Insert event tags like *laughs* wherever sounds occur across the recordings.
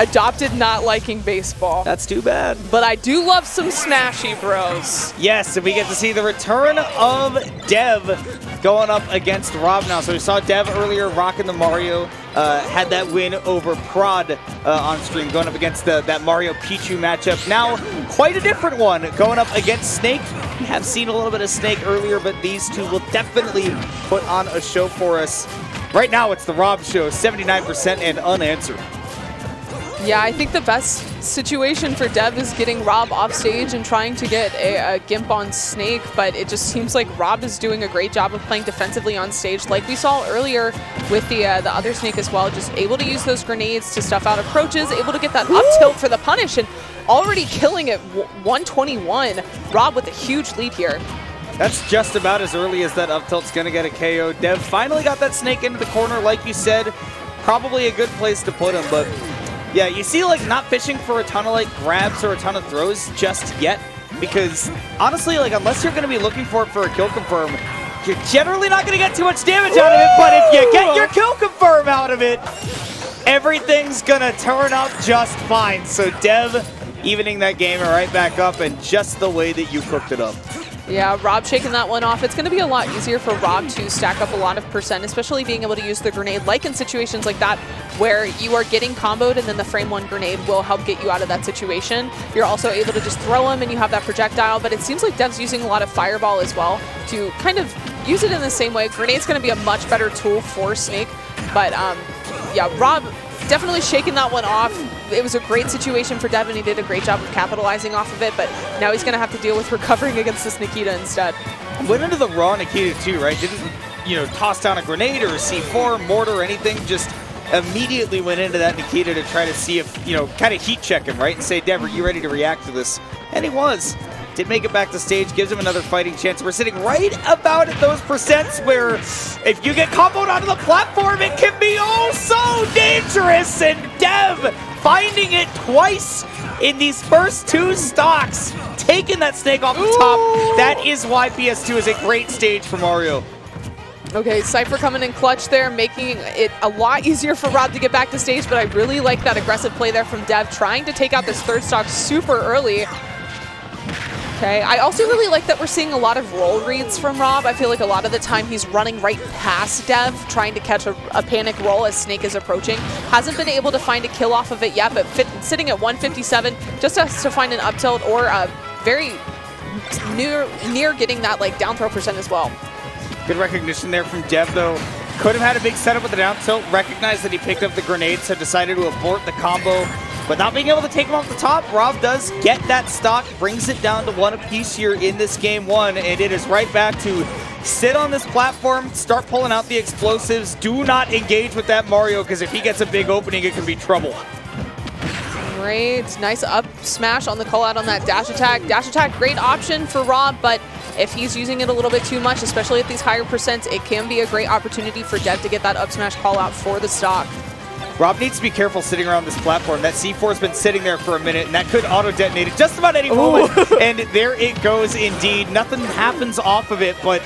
adopted not liking baseball. That's too bad. But I do love some Smashy Bros. Yes, and we get to see the return of Dev going up against Rob now. So we saw Dev earlier rocking the Mario, uh, had that win over Prod uh, on stream, going up against the, that Mario Pichu matchup. Now, quite a different one, going up against Snake. We have seen a little bit of Snake earlier, but these two will definitely put on a show for us. Right now, it's the Rob Show, 79% and unanswered. Yeah, I think the best situation for Dev is getting Rob off stage and trying to get a, a, Gimp on Snake, but it just seems like Rob is doing a great job of playing defensively on stage, like we saw earlier with the uh, the other Snake as well, just able to use those grenades to stuff out approaches, able to get that up tilt for the punish, and already killing it 121. Rob with a huge lead here. That's just about as early as that up tilt's going to get a KO. Dev finally got that Snake into the corner, like you said. Probably a good place to put him, but yeah, you see like not fishing for a ton of like grabs or a ton of throws just yet because honestly, like unless you're going to be looking for it for a kill confirm, you're generally not going to get too much damage out of it, but if you get your kill confirm out of it, everything's going to turn up just fine. So Dev evening that game right back up and just the way that you cooked it up. Yeah, Rob shaking that one off. It's going to be a lot easier for Rob to stack up a lot of percent, especially being able to use the grenade, like in situations like that, where you are getting comboed and then the frame one grenade will help get you out of that situation. You're also able to just throw them and you have that projectile, but it seems like Dev's using a lot of fireball as well to kind of use it in the same way. Grenade's going to be a much better tool for Snake, but um, yeah, Rob definitely shaking that one off. It was a great situation for Devin. He did a great job of capitalizing off of it, but now he's going to have to deal with recovering against this Nikita instead. Went into the raw Nikita too, right? Didn't, you know, toss down a grenade or a C4, mortar, or anything. Just immediately went into that Nikita to try to see if, you know, kind of heat check him, right? And say, Dev, are you ready to react to this? And he was. Did make it back to stage, gives him another fighting chance. We're sitting right about at those percents where if you get comboed onto the platform, it can be oh so dangerous. And Dev finding it twice in these first two stocks, taking that snake off the Ooh. top. That is why PS2 is a great stage for Mario. Okay, Cypher coming in clutch there, making it a lot easier for Rob to get back to stage, but I really like that aggressive play there from Dev, trying to take out this third stock super early. Okay, I also really like that we're seeing a lot of roll reads from Rob. I feel like a lot of the time he's running right past Dev, trying to catch a, a panic roll as Snake is approaching. Hasn't been able to find a kill off of it yet, but fit, sitting at 157 just has to find an up tilt or a very near, near getting that like down throw percent as well. Good recognition there from Dev, though. Could have had a big setup with the down tilt, recognized that he picked up the grenade, so decided to abort the combo but not being able to take him off the top, Rob does get that stock, brings it down to one apiece here in this game one, and it is right back to sit on this platform, start pulling out the explosives. Do not engage with that Mario, because if he gets a big opening, it can be trouble. Great. Nice up smash on the call out on that dash attack. Dash attack, great option for Rob, but if he's using it a little bit too much, especially at these higher percents, it can be a great opportunity for Dev to get that up smash call out for the stock. Rob needs to be careful sitting around this platform. That C4's been sitting there for a minute, and that could auto-detonate at just about any moment. and there it goes indeed. Nothing happens off of it, but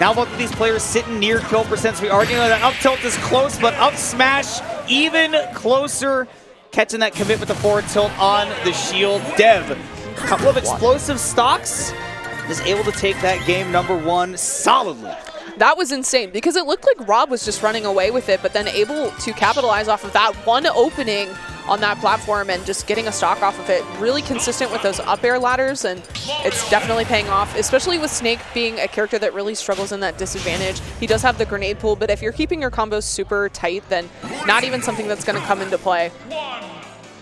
now both of these players sitting near kill percents. We already know that up tilt is close, but up smash even closer. Catching that commit with the forward tilt on the shield. Dev, a couple of explosive stocks, is able to take that game number one solidly. That was insane because it looked like Rob was just running away with it, but then able to capitalize off of that one opening on that platform and just getting a stock off of it. Really consistent with those up air ladders, and it's definitely paying off, especially with Snake being a character that really struggles in that disadvantage. He does have the grenade pool, but if you're keeping your combos super tight, then not even something that's going to come into play.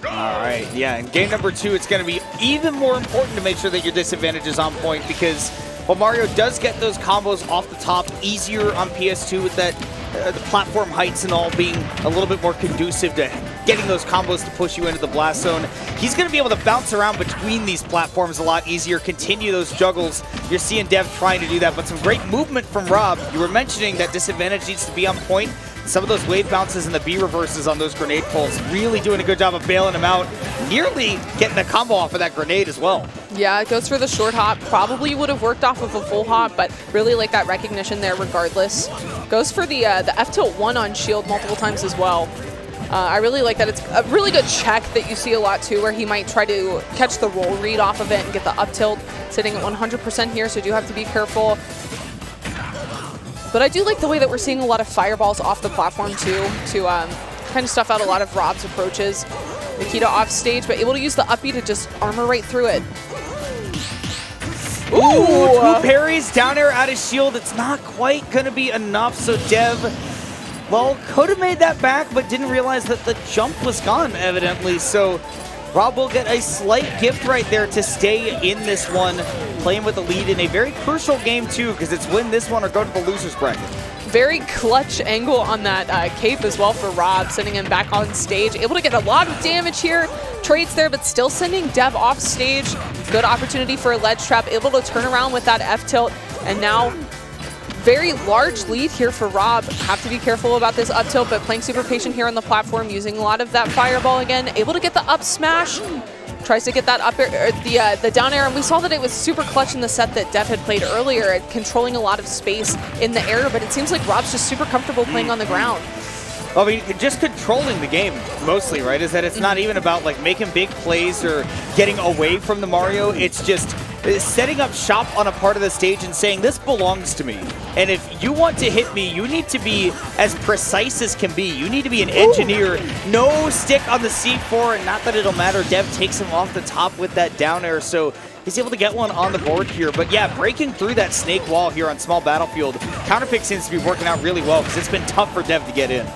All right, yeah, in game number two, it's going to be even more important to make sure that your disadvantage is on point because but Mario does get those combos off the top easier on PS2 with that uh, the platform heights and all being a little bit more conducive to getting those combos to push you into the blast zone. He's going to be able to bounce around between these platforms a lot easier, continue those juggles. You're seeing Dev trying to do that, but some great movement from Rob. You were mentioning that disadvantage needs to be on point. Some of those wave bounces and the B reverses on those grenade pulls, really doing a good job of bailing him out. Nearly getting a combo off of that grenade as well. Yeah, it goes for the short hop. Probably would have worked off of a full hop, but really like that recognition there regardless. Goes for the uh, the F tilt one on shield multiple times as well. I really like that. It's a really good check that you see a lot too, where he might try to catch the roll read off of it and get the up tilt sitting at 100% here, so do have to be careful. But I do like the way that we're seeing a lot of fireballs off the platform too, to um, kind of stuff out a lot of Rob's approaches. Nikita off stage, but able to use the uppy to just armor right through it. Ooh, two parries down air out of shield. It's not quite going to be enough, so Dev, well, could have made that back, but didn't realize that the jump was gone, evidently. So Rob will get a slight gift right there to stay in this one, playing with the lead in a very crucial game, too, because it's win this one or go to the loser's bracket. Very clutch angle on that uh, cape as well for Rob, sending him back on stage. Able to get a lot of damage here. Trades there, but still sending Dev off stage. Good opportunity for a ledge trap. Able to turn around with that F tilt. And now very large lead here for Rob. Have to be careful about this up tilt, but playing super patient here on the platform, using a lot of that fireball again. Able to get the up smash. Tries to get that up air, er, the uh, the down air, and we saw that it was super clutch in the set that Dev had played earlier, at controlling a lot of space in the air. But it seems like Rob's just super comfortable playing on the ground. I mean, just controlling the game mostly, right? Is that it's not mm-hmm. even about like making big plays or getting away from the Mario. It's just setting up shop on a part of the stage and saying, this belongs to me. And if you want to hit me, you need to be as precise as can be. You need to be an engineer. Ooh. No stick on the C4, and not that it'll matter. Dev takes him off the top with that down air, so he's able to get one on the board here. But yeah, breaking through that snake wall here on small battlefield, counterpick seems to be working out really well because it's been tough for Dev to get in.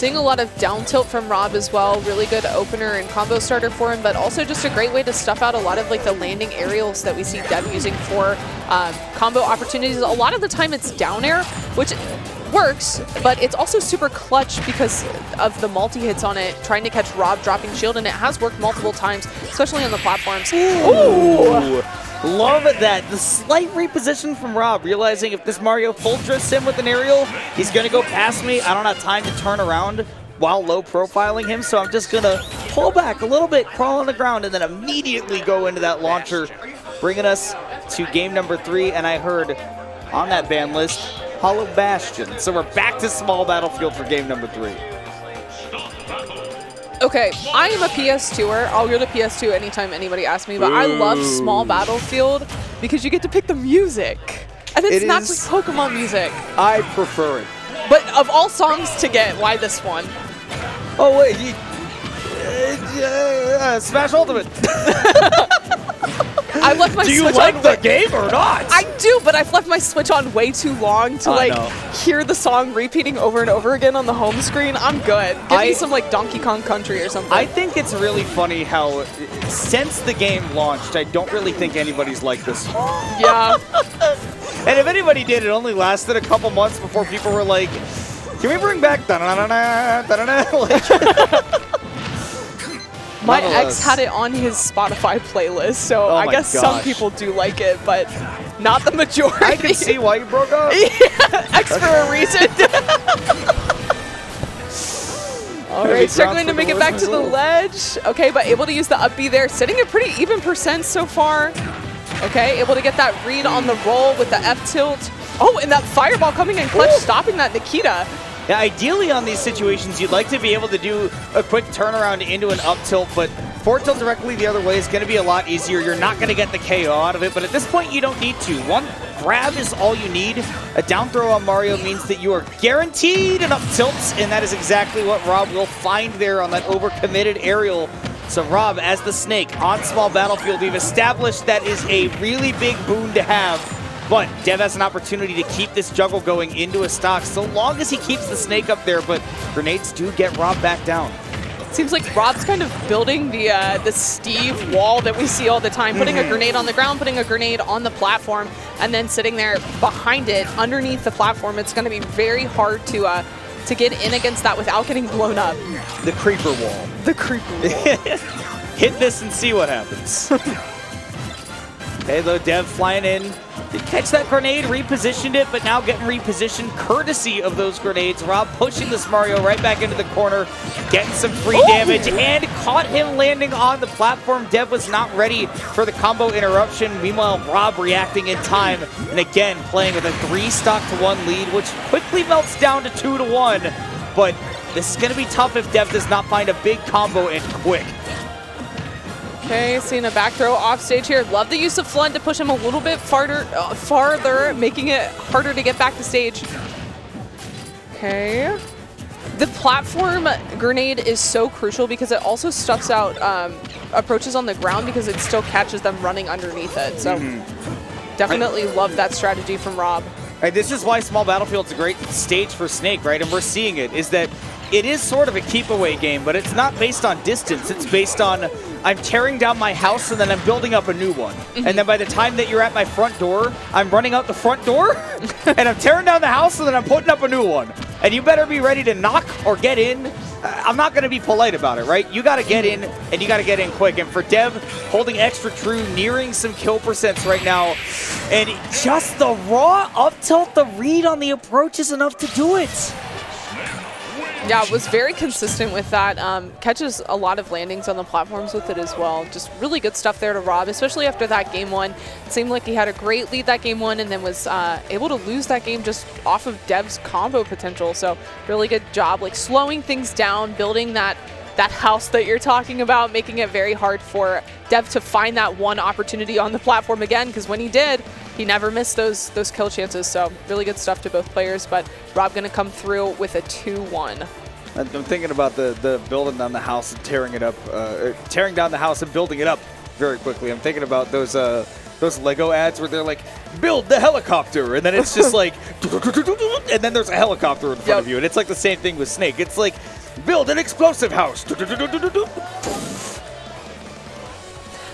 Seeing a lot of down tilt from Rob as well. Really good opener and combo starter for him, but also just a great way to stuff out a lot of like the landing aerials that we see Dev using for um, combo opportunities. A lot of the time it's down air, which works, but it's also super clutch because of the multi-hits on it, trying to catch Rob dropping shield, and it has worked multiple times, especially on the platforms. Ooh. Ooh. Love that. The slight reposition from Rob, realizing if this Mario full drifts him with an aerial, he's going to go past me. I don't have time to turn around while low profiling him, so I'm just going to pull back a little bit, crawl on the ground, and then immediately go into that launcher, bringing us to game number three. And I heard on that ban list, Hollow Bastion. So we're back to small battlefield for game number three. Okay, I am a PS2er. I'll go to PS2 anytime anybody asks me, but Ooh. I love Small Battlefield because you get to pick the music. And it's it not just Pokemon music. I prefer it. But of all songs to get, why this one? Oh, wait. He, uh, uh, Smash Ultimate. *laughs* I *laughs* left my do you like on the game or not? I do, but I've left my Switch on way too long to like hear the song repeating over and over again on the home screen. I'm good. Give I, me some like Donkey Kong Country or something. I think it's really funny how since the game launched, I don't really think anybody's like this. Yeah. *laughs* and if anybody did, it only lasted a couple months before people were like, "Can we bring back da da da da da da?" My ex had it on his Spotify playlist, so oh I guess gosh. some people do like it, but not the majority. I can see why you broke up. *laughs* yeah, X for a reason. *laughs* All right, struggling to make it back to the ledge. Okay, but able to use the up B there, sitting at pretty even percent so far. Okay, able to get that read on the roll with the F tilt. Oh, and that fireball coming in clutch, Ooh. stopping that Nikita. Ideally on these situations, you'd like to be able to do a quick turnaround into an up tilt, but forward tilt directly the other way is going to be a lot easier. You're not going to get the KO out of it, but at this point, you don't need to. One grab is all you need. A down throw on Mario means that you are guaranteed an up tilt, and that is exactly what Rob will find there on that overcommitted aerial. So Rob, as the snake on small battlefield, we've established that is a really big boon to have but Dev has an opportunity to keep this juggle going into a stock so long as he keeps the snake up there, but grenades do get Rob back down. Seems like Rob's kind of building the uh, the Steve wall that we see all the time, putting a mm-hmm. grenade on the ground, putting a grenade on the platform, and then sitting there behind it, underneath the platform. It's going to be very hard to uh, to get in against that without getting blown up. The creeper wall. The creeper wall. *laughs* Hit this and see what happens. okay, though Dev flying in, did catch that grenade, repositioned it, but now getting repositioned courtesy of those grenades. Rob pushing this Mario right back into the corner, getting some free Ooh. damage, and caught him landing on the platform. Dev was not ready for the combo interruption. Meanwhile, Rob reacting in time, and again playing with a three stock to one lead, which quickly melts down to two to one. But This is going to be tough if Dev does not find a big combo and quick. Okay, seeing a back throw off stage here. Love the use of FLUDD to push him a little bit farther, uh, farther, making it harder to get back to stage. Okay. The platform grenade is so crucial because it also stuffs out um, approaches on the ground because it still catches them running underneath it. So definitely love that strategy from Rob. Right, this is why Small Battlefield's a great stage for Snake, right? And we're seeing it, is that it is sort of a keep away game, but it's not based on distance. It's based on I'm tearing down my house and then I'm building up a new one. And then by the time that you're at my front door, I'm running out the front door *laughs* and I'm tearing down the house and then I'm putting up a new one. And you better be ready to knock or get in. Uh, I'm not going to be polite about it, right? You got to get in and you got to get in quick. And for Dev, holding extra true, nearing some kill percents right now. And just the raw up tilt, the read on the approach is enough to do it. Yeah, was very consistent with that. Um, catches a lot of landings on the platforms with it as well. Just really good stuff there to Rob, especially after that game one. It seemed like he had a great lead that game one and then was uh, able to lose that game just off of Dev's combo potential. So really good job, like slowing things down, building that that house that you're talking about, making it very hard for Dev to find that one opportunity on the platform again. Because when he did, he never missed those those kill chances. So really good stuff to both players. But Rob going to come through with a 2-1. I'm thinking about the, the building down the house and tearing it up, uh, tearing down the house and building it up very quickly. I'm thinking about those uh, those Lego ads where they're like, build the helicopter, and then it's just *laughs* like, and then there's a helicopter in front Yep. of you, and it's like the same thing with Snake. It's like, build an explosive house.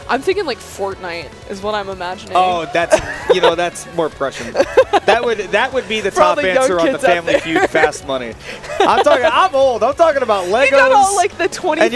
I'm thinking like Fortnite is what I'm imagining. Oh, that's you know that's more prescient. That would that would be the For top the answer on the Family. Feud Fast Money. I'm talking. I'm old. I'm talking about *laughs* Legos. you got all like the 25